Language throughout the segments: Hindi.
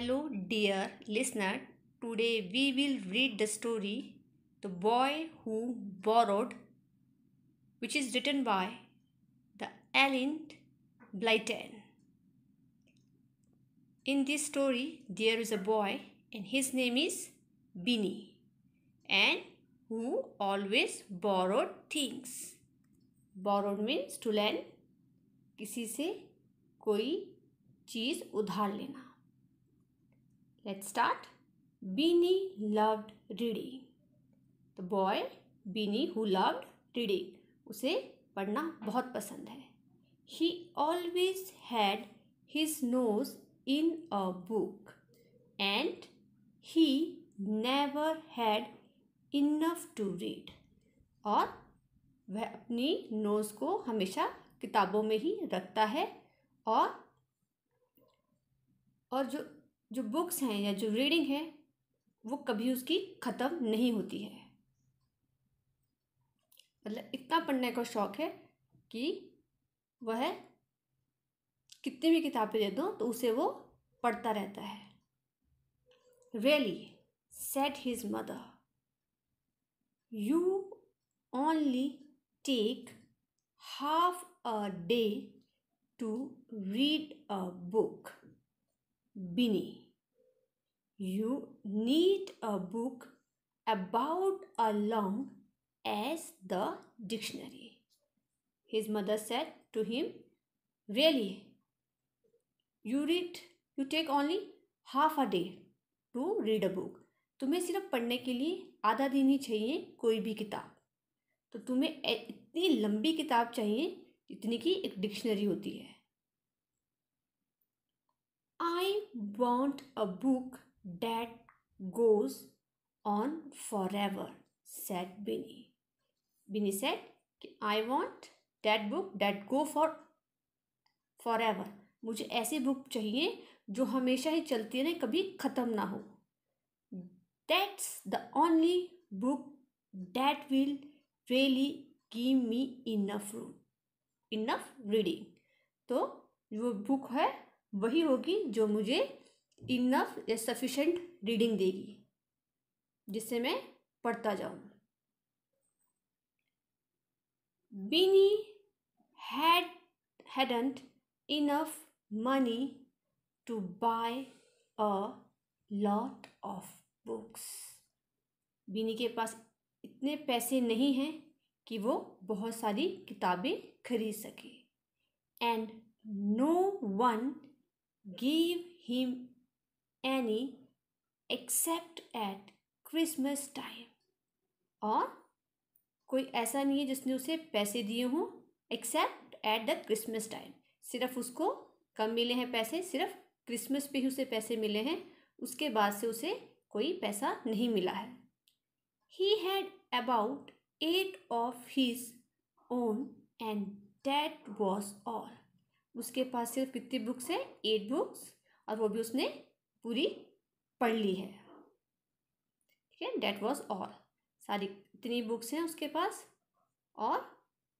Hello, dear listener. Today we will read the story The Boy Who Borrowed, which is written by the Ellen Blyton. In this story, there is a boy, and his name is Binny, and who always borrowed things. Borrowed means to lend, किसी से कोई चीज़ उधार लेना Let's start. Beanie loved reading. The boy Beanie who loved reading. उसे पढ़ना बहुत पसंद है He always had his nose in a book and he never had enough to read. और वह अपनी नोज़ को हमेशा किताबों में ही रखता है और और जो जो बुक्स हैं या जो रीडिंग है, वो कभी उसकी ख़त्म नहीं होती है। मतलब इतना पढ़ने का शौक़ है कि वह कितनी भी किताबें दे दो तो उसे वो पढ़ता रहता है। Really said his mother you only take half a day to read a book Binny You need a book about as long as the dictionary. His mother said to him, Really? You read, you take only half a day to read a book. तुम्हें सिर्फ़ पढ़ने के लिए आधा दिन ही चाहिए कोई भी किताब तो तुम्हें इतनी लंबी किताब चाहिए जितनी की एक डिक्शनरी होती है I want a book that goes on forever, said Binny. Binny said, I want that book that go for forever. मुझे ऐसी बुक चाहिए जो हमेशा ही चलती रहे कभी ख़त्म ना हो that's the only book that will really give me enough enough reading तो जो बुक है वही होगी जो मुझे इनफ या सफिशेंट रीडिंग देगी, जिससे मैं पढ़ता जाऊँ। Binny had hadn't enough money to buy a lot of books Binny के पास इतने पैसे नहीं हैं कि वो बहुत सारी किताबें खरीद सके। And no one give him any except at Christmas time और कोई ऐसा नहीं है जिसने उसे पैसे दिए हों except at the Christmas time सिर्फ़ उसको कम मिले हैं पैसे, सिर्फ़ क्रिसमस पे ही उसे पैसे मिले हैं, उसके बाद से उसे कोई पैसा नहीं मिला है। He had about eight of his own and that was all उसके पास सिर्फ़ कितनी बुक्स हैं? एट बुक्स और वो भी उसने पूरी पढ़ ली है। ठीक है? डेट वॉज़ ऑल सारी इतनी बुक्स हैं उसके पास और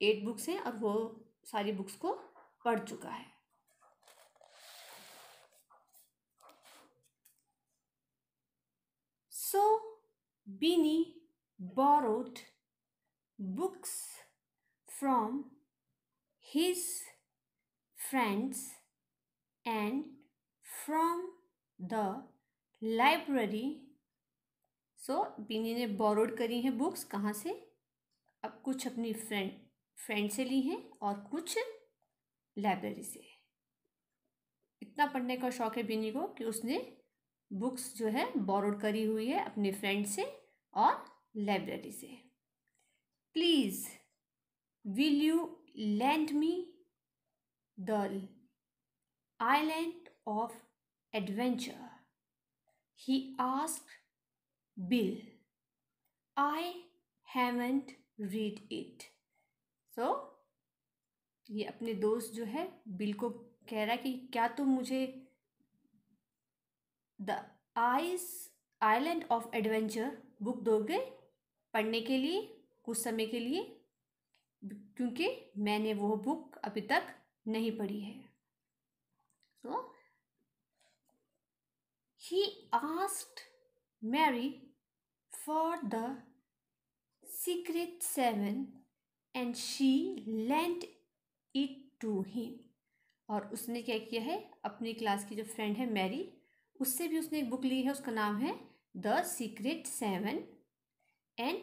एट बुक्स हैं और वो सारी बुक्स को पढ़ चुका है। So Binny borrowed books from his friends and from the library so Binny ने बोरोड करी हैं बुक्स कहाँ से? अब कुछ अपनी फ्रेंड फ्रेंड से ली हैं और कुछ लाइब्रेरी से। इतना पढ़ने का शौक़ है बीनी को कि उसने बुक्स जो है बोरोड करी हुई है अपने फ्रेंड से और लाइब्रेरी से। Please will you lend me the island of adventure. He asked Bill. I haven't read it. So, ये अपने दोस्त जो है बिल को कह रहा है कि क्या तुम मुझे the ice island of adventure book दोगे पढ़ने के लिए कुछ समय के लिए क्योंकि मैंने वो बुक अभी तक नहीं पढ़ी है। सो he asked Mary for the secret seven and she lent it to him और उसने क्या किया है? अपनी क्लास की जो फ्रेंड है मैरी उससे भी उसने एक बुक ली है, उसका नाम है द सीक्रेट सेवन एंड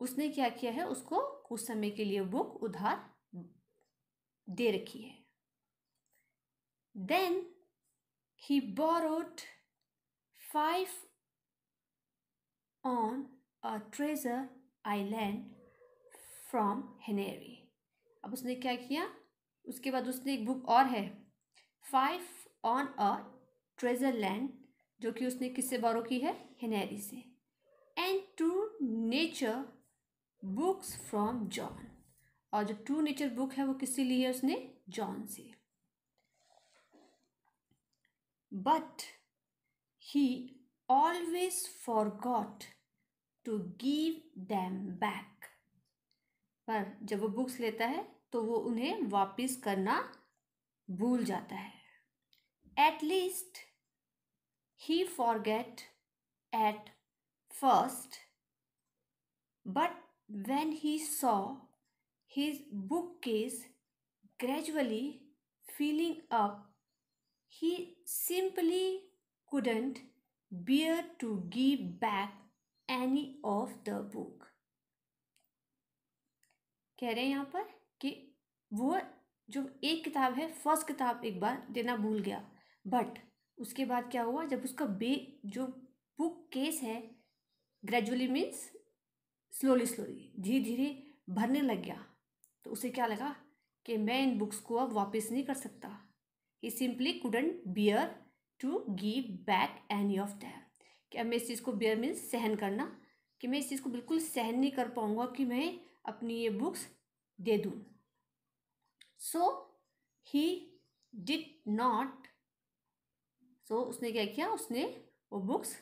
उसने क्या किया है? उसको कुछ समय के लिए बुक उधार दे रखी है। Then he borrowed five on a treasure island from Henry अब उसने क्या किया? उसके बाद उसने एक बुक और है। Five on a treasure land जो कि उसने किससे बोरो की है? हेनेरी से। And two nature books from John और जो ट्रू नेचर बुक है वो किससे ली है उसने? जॉन से। But he always forgot to give them back पर जब वो बुक्स लेता है तो वो उन्हें वापस करना भूल जाता है। At least he forget at first but when he saw his bookcase gradually filling up, he simply couldn't bear to give back any of the book. कह रहे हैं यहाँ पर कि वो जो एक किताब है फ़र्स्ट किताब एक बार देना भूल गया। बट उसके बाद क्या हुआ? जब उसका बे जो बुक केस है ग्रेजुअली मीन्स स्लोली स्लोली धीरे धीरे भरने लग गया। तो उसे क्या लगा कि मैं इन बुक्स को अब वापस नहीं कर सकता। He simply couldn't bear to give back any of them कि अब मैं इस चीज़ को बियर मीन्स सहन करना? कि मैं इस चीज़ को बिल्कुल सहन नहीं कर पाऊँगा कि मैं अपनी ये बुक्स दे दूँ। सो ही डिड नॉट सो उसने क्या किया? उसने वो बुक्स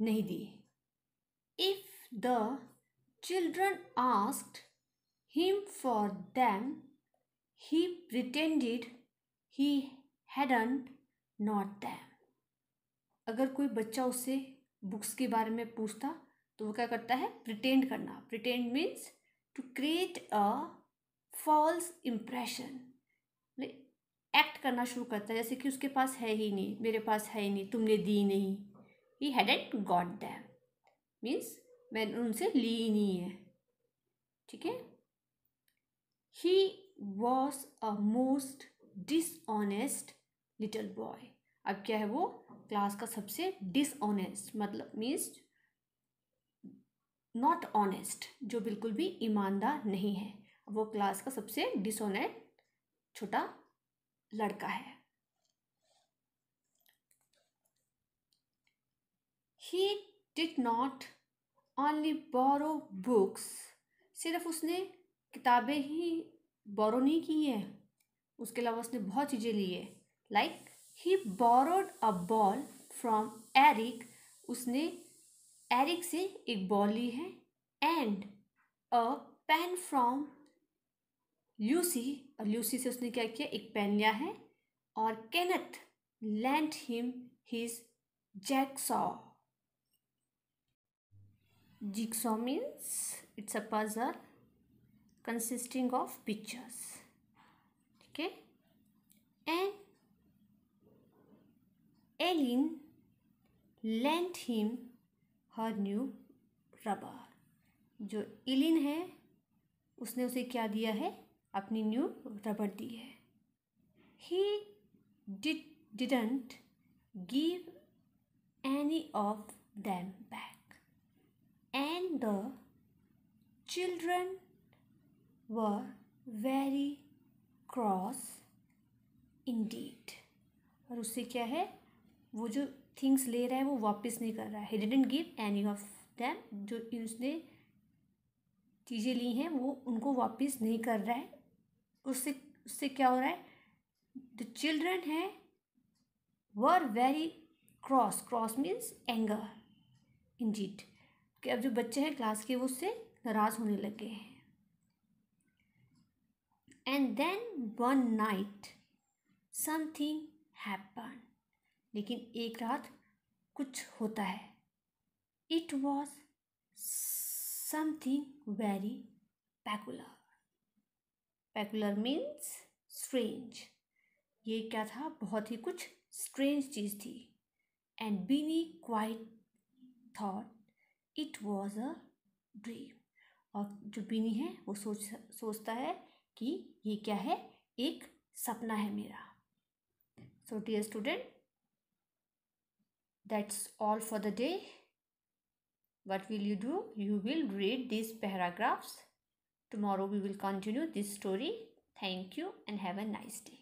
नहीं दी। If the children asked him for them, he pretended he hadn't not them. अगर कोई बच्चा उससे बुक्स के बारे में पूछता तो वो क्या करता है? प्रिटेंड करना। Pretend means to create a false impression act करना शुरू करता है जैसे कि उसके पास है ही नहीं मेरे पास है ही नहीं तुमने दी नहीं। He hadn't got them means मैंने उनसे ली ही नहीं है। ठीक है? He was a most dishonest little boy अब क्या है वो? क्लास का सबसे डिसऑनेस्ट मतलब मीन्स नॉट ऑनेस्ट जो बिल्कुल भी ईमानदार नहीं है। वो क्लास का सबसे डिसऑनेस्ट छोटा लड़का है। He did not only borrow books सिर्फ़ उसने किताबें ही बोरो नहीं की है। उसके अलावा उसने बहुत चीज़ें ली है। Like he borrowed a ball from Eric उसने एरिक से एक बॉल ली है and a pen from Lucy और ल्यूसी से उसने क्या किया? एक पेन लिया है और Kenneth lend him his jigsaw jigsaw means it's a puzzle consisting of pictures okay and Ellen lent him her new rubber जो इलिन है उसने उसे क्या दिया है अपनी न्यू रबर दी है he did didn't give any of them back and the children were very cross indeed. और उससे क्या है? वो जो थिंग्स ले रहा है, वो वापस नहीं कर रहा है। Didn't give any of them जो उसने चीज़ें ली हैं, वो उनको वापस नहीं कर रहा है। उससे उससे क्या हो रहा है? द चिल्ड्रन है were very cross cross means anger in जीट कि अब जो बच्चे हैं क्लास के, वो उससे नाराज़ होने लग हैं। And then one night, something happened. लेकिन एक रात कुछ होता है। It was something very peculiar peculiar means strange ये क्या था? बहुत ही कुछ स्ट्रेंज चीज़ थी। And Beanie quite thought it was a dream और जो बीनी है वो सोच सोचता है कि ये क्या है? एक सपना है मेरा। So dear student that's all for the day what will you do you will read this paragraphs tomorrow we will continue this story thank you and have a nice day